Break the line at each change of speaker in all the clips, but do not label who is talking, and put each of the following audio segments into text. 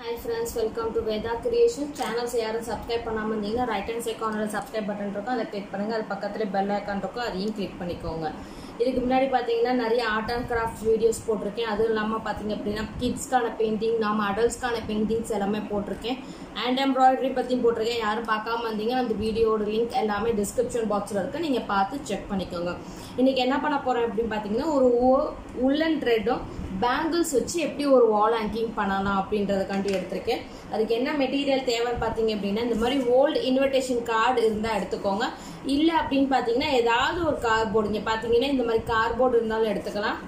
Hi friends welcome to Veda creation channels யாரும் subscribe பண்ணாமல் இருந்தீங்கன்னா ரைட் ஹேண்ட் சைட் கார்னரில் சப்ஸ்கிரைப் பட்டன் இருக்கும். அதை கிளிக் பண்ணுங்கள் அது பக்கத்தில் பெல் ஐக்கான் இருக்கும். அதையும் கிளிக் பண்ணிக்கோங்க. இதுக்கு முன்னாடி பார்த்தீங்கன்னா நிறைய ஆர்ட் அண்ட் கிராஃப்ட் வீடியோஸ் போட்டிருக்கேன். அதுவும் இல்லாமல் பார்த்தீங்க அப்படின்னா கிட்ஸ்க்கான பெயிண்டிங் நம்ம அடல்ட்ஸ்க்கான பெயிண்டிங்ஸ் எல்லாமே போட்டிருக்கேன். அண்ட் எம்ப்ராய்டரி பற்றியும் போட்டிருக்கேன். யாரும் பார்க்காம இருந்தீங்க அந்த வீடியோட லிங்க் எல்லாமே டிஸ்கிரிப்ஷன் பாக்ஸில் இருக்குது நீங்கள் பார்த்து செக் பண்ணிக்கோங்க. இன்றைக்கி என்ன பண்ண போகிறேன் அப்படின்னு பார்த்தீங்கன்னா ஒரு உள்ளன் த்ரெட்டும் பேங்கிள்ஸ் வச்சு எப்படி ஒரு வால் ஹேங்கிங் பண்ணலாம் அப்படின்றதுக்காண்டி எடுத்திருக்கேன். அதுக்கு என்ன மெட்டீரியல் தேவைன்னு பார்த்தீங்க அப்படின்னா இந்த மாதிரி ஓல்டு இன்விடேஷன் கார்டு இருந்தால் எடுத்துக்கோங்க. இல்லை அப்படின்னு பார்த்தீங்கன்னா ஏதாவது ஒரு கார்போர்டு இங்கே பார்த்தீங்கன்னா இந்த மாதிரி கார்போர்டு இருந்தாலும் எடுத்துக்கலாம்.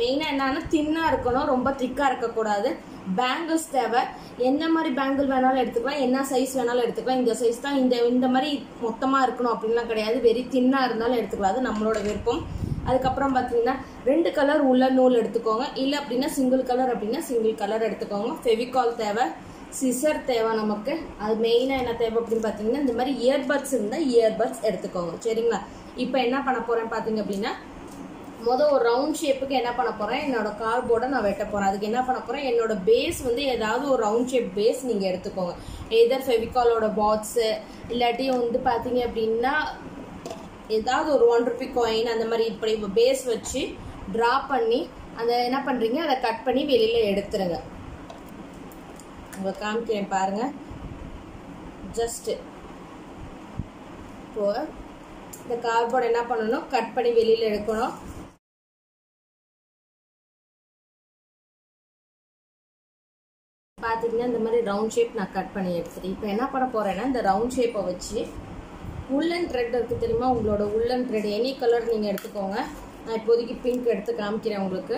மெயினாக என்னன்னா தின்னாக இருக்கணும் ரொம்ப திக்காக இருக்கக்கூடாது. பேங்கிள்ஸ் தேவை. எந்த மாதிரி பேங்கிள் வேணாலும் எடுத்துக்கலாம் என்ன சைஸ் வேணாலும் எடுத்துக்கலாம். இந்த சைஸ் தான் இந்த இந்த மாதிரி மொத்தமாக இருக்கணும் அப்படின்லாம் கிடையாது. வெறி தின்னாக இருந்தாலும் எடுத்துக்கலாம். அது நம்மளோட விருப்பம். அதுக்கப்புறம் பார்த்தீங்கன்னா ரெண்டு கலர் உள்ள நூல் எடுத்துக்கோங்க. இல்லை அப்படின்னா சிங்கிள் கலர் அப்படின்னா சிங்கிள் கலர் எடுத்துக்கோங்க. ஃபெவிகால் தேவை சிசர் தேவை நமக்கு. அது மெயினாக என்ன தேவை அப்படின்னு பார்த்தீங்கன்னா இந்த மாதிரி இயர்பட்ஸ் இருந்தால் இயர்பட்ஸ் எடுத்துக்கோங்க. சரிங்களா? இப்போ என்ன பண்ண போகிறேன் பார்த்தீங்க அப்படின்னா மொதல் ஒரு ரவுண்ட் ஷேப்புக்கு என்ன பண்ண போகிறேன் என்னோட கார்போர்டை நான் வெட்ட போகிறேன் அதுக்கு என்ன பண்ண போகிறேன் என்னோட பேஸ் வந்து ஏதாவது ஒரு ரவுண்ட் ஷேப் பேஸ் நீங்கள் எடுத்துக்கோங்க. எதர் ஃபெவிகாலோட பாட்ஸு இல்லாட்டி வந்து பார்த்தீங்க அப்படின்னா ஏதாவது ஒரு ஒன் ருபி காயின் அந்த மாதிரி இப்படி பேஸ் வச்சு ட்ரா பண்ணி அந்த என்ன பண்ணுறீங்க அதை கட் பண்ணி வெளியில் எடுத்துருங்க. உங்கள் காமிக்கிறேன் பாருங்க. ஜஸ்ட்டு இப்போ இந்த கார்போர்டு என்ன பண்ணணும்? கட் பண்ணி வெளியில் எடுக்கணும். பார்த்தீங்கன்னா இந்த மாதிரி ரவுண்ட் ஷேப் நான் கட் பண்ணி எடுத்துட்டேன். இப்போ என்ன பண்ண போகிறேன்னா இந்த ரவுண்ட் ஷேப்பை வச்சு உள்ளன் த்ரெட் இருக்குது தெரியுமா? உங்களோட உள்ளன் த்ரெட் எனி கலர் நீங்கள் எடுத்துக்கோங்க. நான் இப்போதைக்கு பிங்க் எடுத்து காமிக்கிறேன் உங்களுக்கு.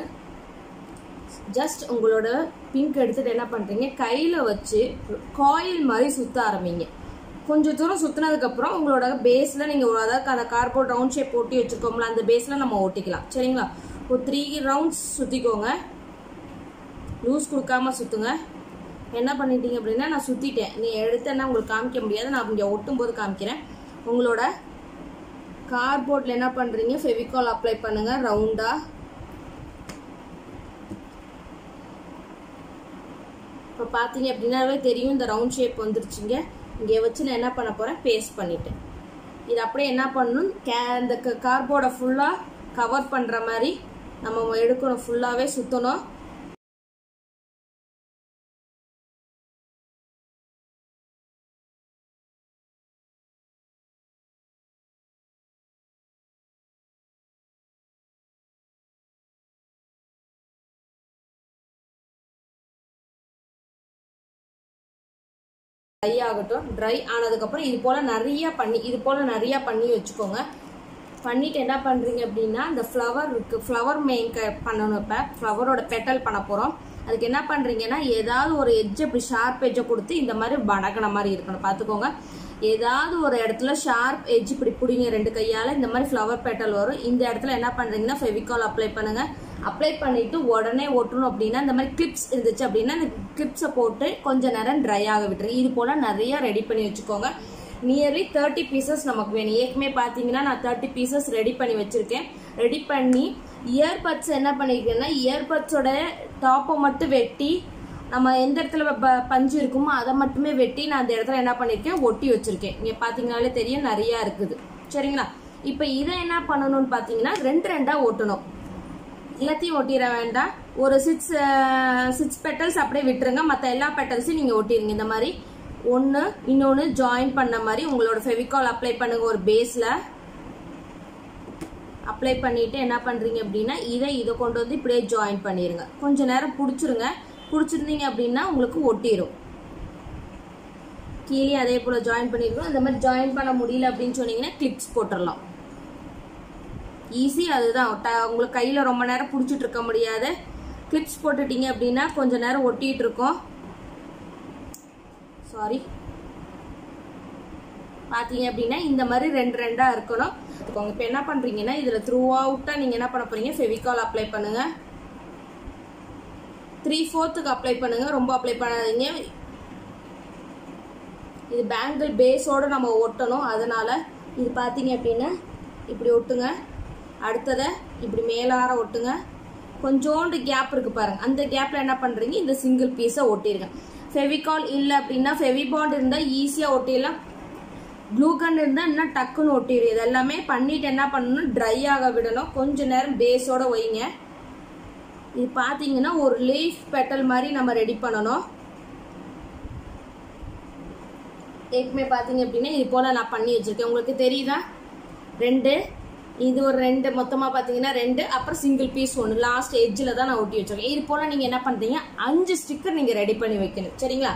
ஜஸ்ட் உங்களோட பிங்க் எடுத்துட்டு என்ன பண்ணுறீங்க கையில் வச்சு காயில் மாதிரி சுற்ற ஆரம்பிங்க. கொஞ்சம் தூரம் சுற்றினதுக்கப்புறம் உங்களோட பேஸில் நீங்கள் ஒரு அதாவது அந்த கார்போர்ட் ரவுண்ட் ஷேப் ஒட்டி வச்சுருக்கோம்ல அந்த பேஸில் நம்ம ஒட்டிக்கலாம். சரிங்களா? ஒரு த்ரீ ரவுண்ட்ஸ் சுற்றிக்கோங்க லூஸ் கொடுக்காம சுற்றுங்க என்ன பண்ணிட்டீங்க அப்படின்னா நான் சுற்றிட்டேன் நீ எடுத்தேன்னா உங்களுக்கு காமிக்க முடியாது. நான் இங்கே ஒட்டும் போது காமிக்கிறேன். உங்களோட கார்போர்டில் என்ன பண்ணுறீங்க ஃபெவிகால் அப்ளை பண்ணுங்கள் ரவுண்டாக இப்போ பார்த்தீங்க அப்படின்னாவே தெரியும். இந்த ரவுண்ட் ஷேப் வந்துருச்சுங்க. இங்கே வச்சு நான் என்ன பண்ண போகிறேன் பேஸ்ட் பண்ணிட்டேன். இது அப்படியே என்ன பண்ணணும்? கே இந்த கார்போர்டை ஃபுல்லாக கவர் பண்ணுற மாதிரி நம்ம எடுக்கணும். ஃபுல்லாகவே சுற்றணும் ட்ரை ஆகட்டும். ட்ரை ஆனதுக்கப்புறம் இது போல் நிறையா பண்ணி இது போல் நிறையா பண்ணி வச்சுக்கோங்க. பண்ணிட்டு என்ன பண்ணுறீங்க அப்படின்னா இந்த ஃப்ளவர் இருக்குது ஃப்ளவர் மெயின் பண்ணணும் இப்போ. ஃப்ளவரோட பெட்டல் பண்ண போகிறோம் அதுக்கு என்ன பண்ணுறீங்கன்னா ஏதாவது ஒரு எட்ஜ் இப்படி ஷார்ப் எட்ஜை கொடுத்து இந்த மாதிரி வணக்கின மாதிரி இருக்கணும். பார்த்துக்கோங்க. ஏதாவது ஒரு இடத்துல ஷார்ப் எஜ் இப்படி பிடிங்க ரெண்டு கையால் இந்த மாதிரி ஃப்ளவர் பேட்டல் வரும். இந்த இடத்துல என்ன பண்ணுறீங்கன்னா ஃபெவிகால் அப்ளை பண்ணுங்கள் அப்ளை பண்ணிட்டு உடனே ஒட்டணும் அப்படின்னா இந்த மாதிரி கிளிப்ஸ் இருந்துச்சு அப்படின்னா இந்த கிளிப்ஸை போட்டு கொஞ்சம் நேரம் ட்ரை ஆக விட்டுரு இது போல் நிறைய ரெடி பண்ணி வச்சுக்கோங்க. நியர்லி தேர்ட்டி பீசஸ் நமக்கு வேணும். ஏற்கனவே பார்த்தீங்கன்னா நான் தேர்ட்டி பீசஸ் ரெடி பண்ணி வச்சுருக்கேன். ரெடி பண்ணி இயர்பட்ஸ் என்ன பண்ணியிருக்கேன்னா இயர்பட்ஸோட டாப்பை மட்டும் வெட்டி நம்ம எந்த இடத்துல பஞ்சு இருக்குமோ அதை மட்டுமே வெட்டி நான் அந்த இடத்துல என்ன பண்ணியிருக்கேன் ஒட்டி வச்சுருக்கேன். இங்கே பார்த்தீங்கனாலே தெரியும் நிறையா இருக்குது. சரிங்களா? இப்போ இதை என்ன பண்ணணும்னு பார்த்தீங்கன்னா ரெண்டு ரெண்டாக ஒட்டணும் எல்லாத்தையும் ஒட்டிட வேண்டாம். ஒரு சிக்ஸ் சிக்ஸ் பெட்டல்ஸ் அப்படியே விட்டுருங்க. மற்ற எல்லா பெட்டல்ஸையும் நீங்கள் ஒட்டிடுங்க இந்த மாதிரி ஒன்று இன்னொன்று ஜாயின் பண்ண மாதிரி உங்களோட ஃபெவிகால் அப்ளை பண்ணுங்க ஒரு பேஸில் அப்ளை பண்ணிட்டு என்ன பண்ணுறீங்க அப்படின்னா இதை இதை கொண்டு வந்து இப்படியே ஜாயின் பண்ணிடுங்க கொஞ்சம் நேரம் பிடிச்சிருங்க. பிடிச்சிருந்தீங்க அப்படின்னா உங்களுக்கு ஒட்டிடும் கீழே அதே போல் ஜாயின் பண்ணியிருக்கோம் இந்த மாதிரி ஜாயின் பண்ண முடியல அப்படின்னு சொன்னீங்கன்னா கிளிப்ஸ் போட்டுடலாம் ஈஸி அதுதான். உங்களுக்கு கையில் ரொம்ப நேரம் பிடிச்சிட்டு இருக்க முடியாது. கிளிப்ஸ் போட்டுட்டீங்க அப்படின்னா கொஞ்ச நேரம் ஒட்டிட்டு இருக்கோம். சாரி பார்த்தீங்க அப்படின்னா இந்த மாதிரி ரெண்டு ரெண்டாக இருக்கணும். இப்போ என்ன பண்ணுறீங்கன்னா இதில் த்ரூ அவுட்டாக நீங்கள் என்ன பண்ண போகிறீங்க ஃபெவிகால் அப்ளை பண்ணுங்கள் த்ரீ ஃபோர்த்துக்கு அப்ளை பண்ணுங்கள் ரொம்ப அப்ளை பண்ணாதீங்க. இது பேங்கிள் பேஸோடு நம்ம ஒட்டணும். அதனால் இது பார்த்தீங்க அப்படின்னா இப்படி ஒட்டுங்க. அடுத்ததை இப்படி மேலார ஒட்டுங்க. கொஞ்சோண்டு கேப் இருக்குது பாருங்கள் அந்த கேப்பில் என்ன பண்ணுறீங்க இந்த சிங்கிள் பீஸை ஒட்டிருங்க. ஃபெவிகால் இல்லை அப்படின்னா ஃபெவிபாண்ட் இருந்தால் ஈஸியாக ஒட்டிடலாம். ப்ளூ கன் இருந்தால் இன்னும் டக்குன்னு ஒட்டிடும் இது எல்லாமே பண்ணிவிட்டு என்ன பண்ணணும்? ட்ரை ஆக விடணும். கொஞ்சம் நேரம் பேஸோட வைங்க. இது பார்த்தீங்கன்னா ஒரு லீஃப் பெட்டல் மாதிரி நம்ம ரெடி பண்ணணும். ஏற்கனவே பார்த்தீங்க அப்படின்னா இது போல் நான் பண்ணி வச்சுருக்கேன். உங்களுக்கு தெரியுதா? ரெண்டு. இது ஒரு ரெண்டு. மொத்தமாக பார்த்தீங்கன்னா ரெண்டு. அப்புறம் சிங்கிள் பீஸ் ஒன்று லாஸ்ட் எஜ்ஜில் தான் நான் ஒட்டி வச்சிருக்கேன். இது போல் நீங்கள் என்ன பண்ணுறீங்க அஞ்சு ஸ்டிக்கர் நீங்கள் ரெடி பண்ணி வைக்கணும். சரிங்களா?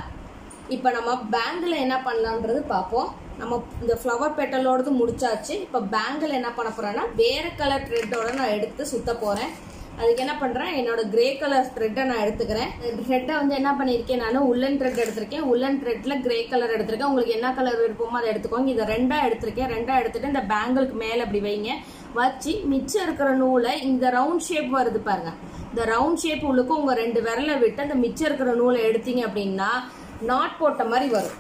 இப்போ நம்ம பேங்கில் என்ன பண்ணலான்றது பார்ப்போம். நம்ம இந்த ஃப்ளவர் பெட்டலோடது முடிச்சாச்சு. இப்போ பேங்கில் என்ன பண்ண போகிறேன்னா வேறு கலர் த்ரெட்டோட நான் எடுத்து சுத்த போகிறேன் அதுக்கு என்ன பண்ணுறேன் என்னோட கிரே கலர் த்ரெட்டை நான் எடுத்துக்கிறேன். த்ரெட்டை வந்து என்ன பண்ணியிருக்கேன் நான் உள்ளன் த்ரெட் எடுத்திருக்கேன். உள்ளன் த்ரெட்டில் கிரே கலர் எடுத்திருக்கேன். உங்களுக்கு என்ன கலர் விருப்பமோ அதை எடுத்துக்கோங்க. இதை ரெண்டாக எடுத்திருக்கேன். ரெண்டாக எடுத்துட்டு இந்த பேங்கிளுக்கு மேலே அப்படி வைங்க. வச்சு மிச்சம் இருக்கிற நூலை இந்த ரவுண்ட் ஷேப் வருது பாருங்க. இந்த ரவுண்ட் ஷேப் உள்ளுக்கு உங்கள் ரெண்டு விரலை விட்டு அந்த மிச்சம் இருக்கிற நூலை எடுத்தீங்க அப்படின்னா நாட் போட்ட மாதிரி வரும்.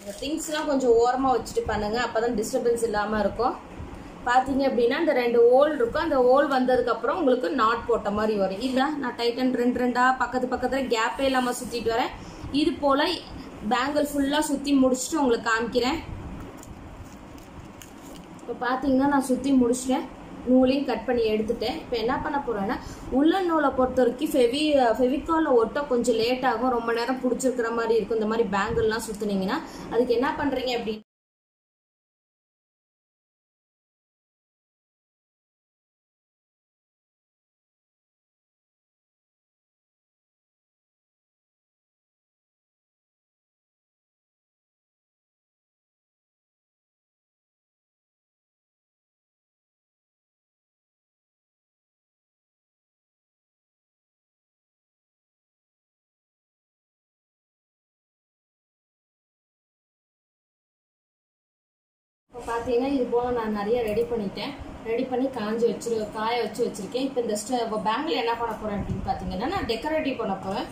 இந்த திங்ஸ்லாம் கொஞ்சம் ஓரமாக வச்சுட்டு பண்ணுங்க. அப்பதான் டிஸ்டர்பன்ஸ் இல்லாமல் இருக்கும். பார்த்தீங்க அப்படின்னா இந்த ரெண்டு ஓல் இருக்கும். அந்த ஓல் வந்ததுக்கப்புறம் உங்களுக்கு நாட் போட்ட மாதிரி வரும். இதுதான் நான் டைட்டன் ரெண்டு ரெண்டாக பக்கத்து பக்கத்தில் கேப்பே இல்லாமல் சுற்றிட்டு வரேன். இது போல் பேங்கிள் ஃபுல்லாக சுற்றி முடிச்சுட்டு உங்களுக்கு காமிக்கிறேன். இப்போ பார்த்தீங்கன்னா நான் சுற்றி முடிச்சிட்டேன். நூலையும் கட் பண்ணி எடுத்துட்டேன். இப்போ என்ன பண்ண போகிறேன்னா உள்ள நூலை பொறுத்த வரைக்கும் ஃபெவி ஃபெவிகாலில் ஒட்ட கொஞ்சம் லேட் ஆகும். ரொம்ப நேரம் பிடிச்சிருக்கிற மாதிரி இருக்கும். இந்த மாதிரி பேங்கிள்லாம் சுற்றுனீங்கன்னா அதுக்கு என்ன பண்ணுறீங்க அப்படின்னு இப்போ பார்த்தீங்கன்னா இது போல் நான் நிறைய ரெடி பண்ணிட்டேன். ரெடி பண்ணி காஞ்சி வச்சு காய வச்சு வச்சுருக்கேன். இப்போ இந்த ஸ்ட பேங்கில் என்ன பண்ண போகிறேன் அப்படின்னு பார்த்தீங்கன்னா நான் டெக்கரேட்டிவ் பண்ண போகிறேன்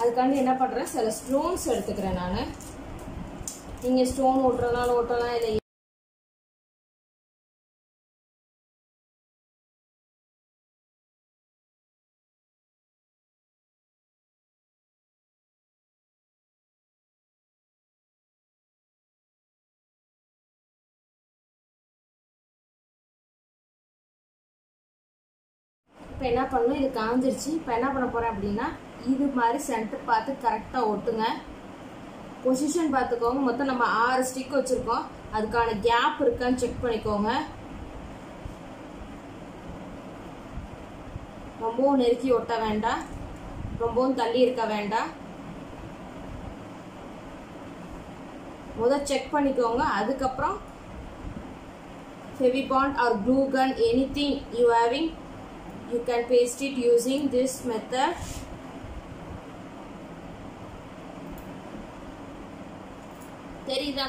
அதுக்காண்டி என்ன பண்ணுறேன் சில ஸ்டோன்ஸ் எடுத்துக்கிறேன் நான். நீங்கள் ஸ்டோன் ஓட்டுறதுனால ஓட்டலாம் இல்லை இப்போ என்ன பண்ணணும்? இது காஞ்சிருச்சு இப்போ என்ன பண்ண போகிறேன் அப்படின்னா இது மாதிரி சென்டர் பார்த்து கரெக்டாக ஒட்டுங்க. பொசிஷன் பார்த்துக்கோங்க. மொத்தம் நம்ம ஆறு ஸ்டிக் வச்சுருக்கோம். அதுக்கான கேப் இருக்கான்னு செக் பண்ணிக்கோங்க. ரொம்பவும் நெருக்கி ஒட்ட வேண்டாம். ரொம்பவும் தள்ளி இருக்க வேண்டாம். முதல் செக் பண்ணிக்கோங்க. அதுக்கப்புறம் Fevibond or glue gun anything you having you can paste it using this method. தெரியுதா?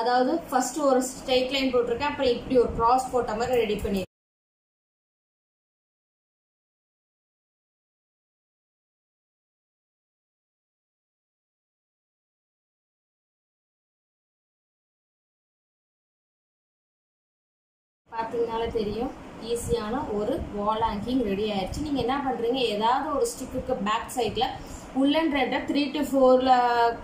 அதாவது ஃபர்ஸ்ட் ஒரு ஸ்ட்ரைட் லைன் போட்டிருக்கேன் அப்புறம் இப்படி ஒரு கிராஸ் போட்ட மாதிரி ரெடி பண்ணி பார்த்தீங்கனாலே தெரியும். ஈஸியான ஒரு வால் ஹேங்கிங் ரெடி ஆயிடுச்சு நீங்கள் என்ன பண்ணுறீங்க ஏதாவது ஒரு ஸ்டிக்குக்கு பேக் சைடில் உள்ளன் ரெட்டை த்ரீ டு ஃபோரில்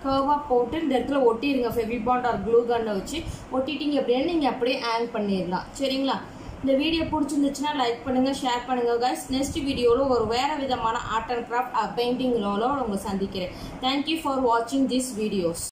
கர்வாக போட்டு இந்த இடத்துல ஒட்டிடுங்க. ஃபெவிபாண்ட் ஆர் க்ளூ கன்னை வச்சு ஒட்டிட்டீங்க அப்படின்னு நீங்கள் அப்படியே ஹேங் பண்ணிடலாம். சரிங்களா? இந்த வீடியோ பிடிச்சிருந்துச்சுன்னா லைக் பண்ணுங்கள் ஷேர் பண்ணுங்கள் கைஸ் நெக்ஸ்ட் வீடியோவில் ஒரு வேறு விதமான ஆர்ட் அண்ட் கிராஃப்ட் பெயிண்டிங்களோட உங்களை சந்திக்கிறேன். தேங்க்யூ ஃபார் வாட்சிங் திஸ் வீடியோஸ்